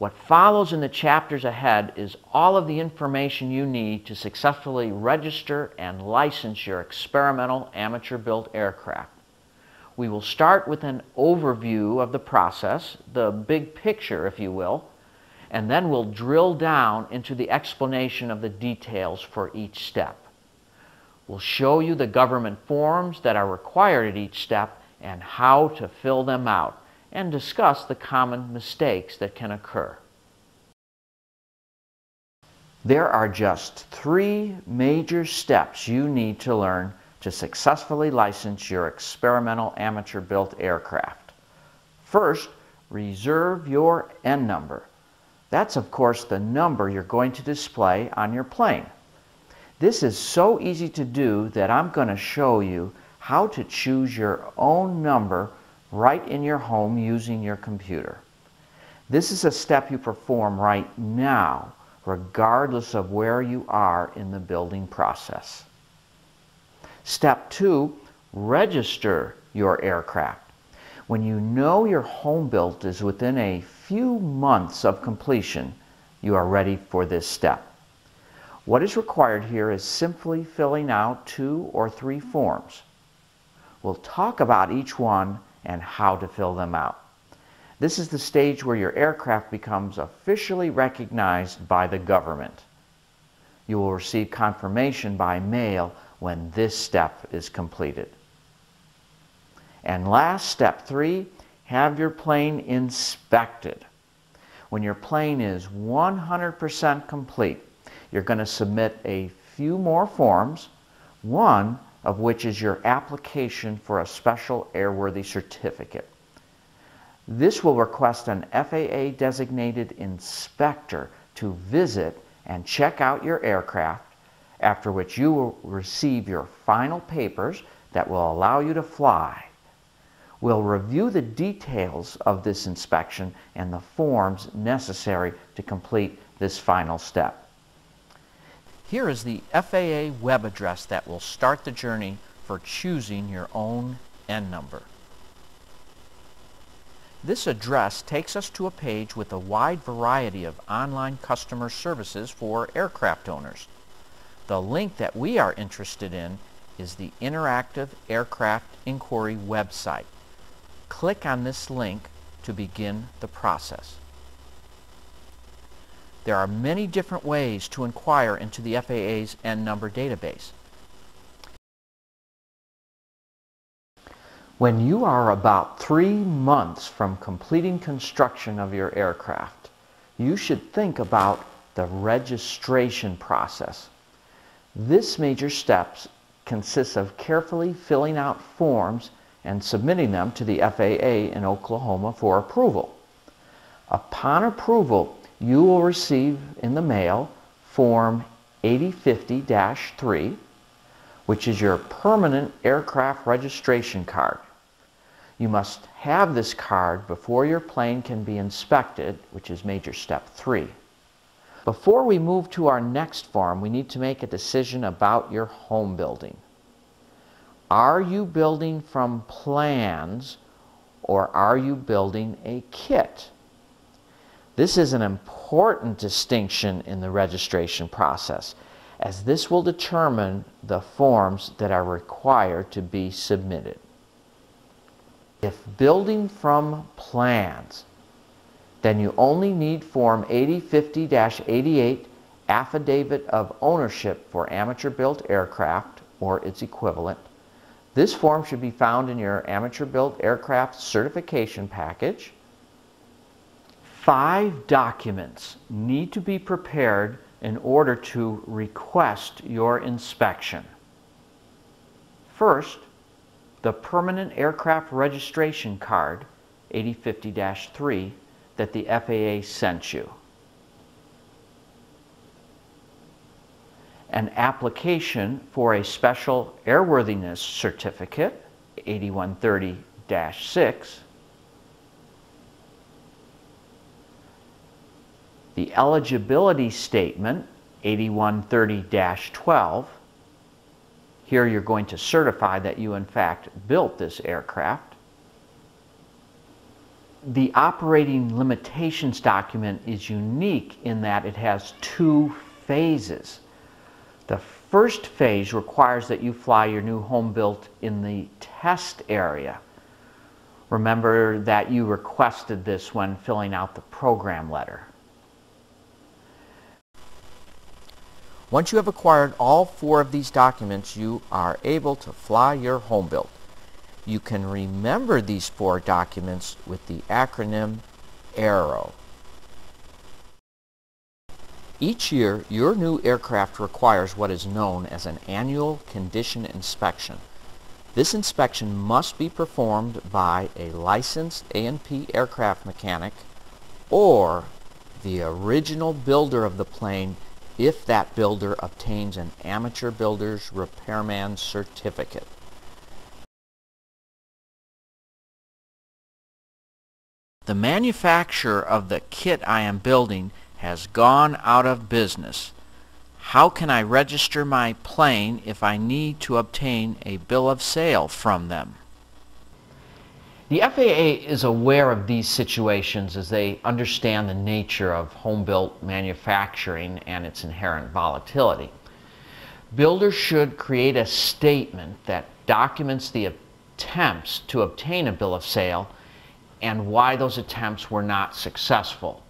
What follows in the chapters ahead is all of the information you need to successfully register and license your experimental amateur-built aircraft. We will start with an overview of the process, the big picture, if you will, and then we'll drill down into the explanation of the details for each step. We'll show you the government forms that are required at each step and how to fill them out and discuss the common mistakes that can occur. There are just three major steps you need to learn to successfully license your experimental amateur-built aircraft. First, reserve your N number. That's of course the number you're going to display on your plane. This is so easy to do that I'm going to show you how to choose your own number right in your home using your computer. This is a step you perform right now, regardless of where you are in the building process. Step two, register your aircraft. When you know your home built is within a few months of completion, you are ready for this step. What is required here is simply filling out two or three forms. We'll talk about each one and how to fill them out. This is the stage where your aircraft becomes officially recognized by the government. You will receive confirmation by mail when this step is completed. And last, step three, have your plane inspected. When your plane is 100% complete, you're going to submit a few more forms, one of which is your application for a special airworthy certificate. This will request an FAA designated inspector to visit and check out your aircraft, after which you will receive your final papers that will allow you to fly. We'll review the details of this inspection and the forms necessary to complete this final step. Here is the FAA web address that will start the journey for choosing your own N number. This address takes us to a page with a wide variety of online customer services for aircraft owners. The link that we are interested in is the Interactive Aircraft Inquiry website. Click on this link to begin the process. There are many different ways to inquire into the FAA's N number database. When you are about three months from completing construction of your aircraft, you should think about the registration process. This major step consists of carefully filling out forms and submitting them to the FAA in Oklahoma for approval. Upon approval, you will receive in the mail Form 8050-3, which is your permanent aircraft registration card. You must have this card before your plane can be inspected, which is major step 3. Before we move to our next form, we need to make a decision about your home building. Are you building from plans or are you building a kit? This is an important distinction in the registration process as this will determine the forms that are required to be submitted. If building from plans, then you only need Form 8050-88 Affidavit of Ownership for Amateur Built Aircraft or its equivalent this form should be found in your amateur built aircraft certification package. Five documents need to be prepared in order to request your inspection. First, the Permanent Aircraft Registration Card 8050-3 that the FAA sent you. an application for a special airworthiness certificate, 8130-6, the eligibility statement, 8130-12. Here you're going to certify that you in fact built this aircraft. the operating limitations document is unique in that it has two phases. The first phase requires that you fly your new home built in the test area. Remember that you requested this when filling out the program letter. Once you have acquired all four of these documents, you are able to fly your home built. You can remember these four documents with the acronym AERO. Each year, your new aircraft requires what is known as an annual condition inspection. This inspection must be performed by a licensed A&P aircraft mechanic or the original builder of the plane if that builder obtains an amateur builder's repairman certificate. The manufacturer of the kit I am building has gone out of business. How can I register my plane if I need to obtain a bill of sale from them? The FAA is aware of these situations as they understand the nature of home-built manufacturing and its inherent volatility. Builders should create a statement that documents the attempts to obtain a bill of sale and why those attempts were not successful.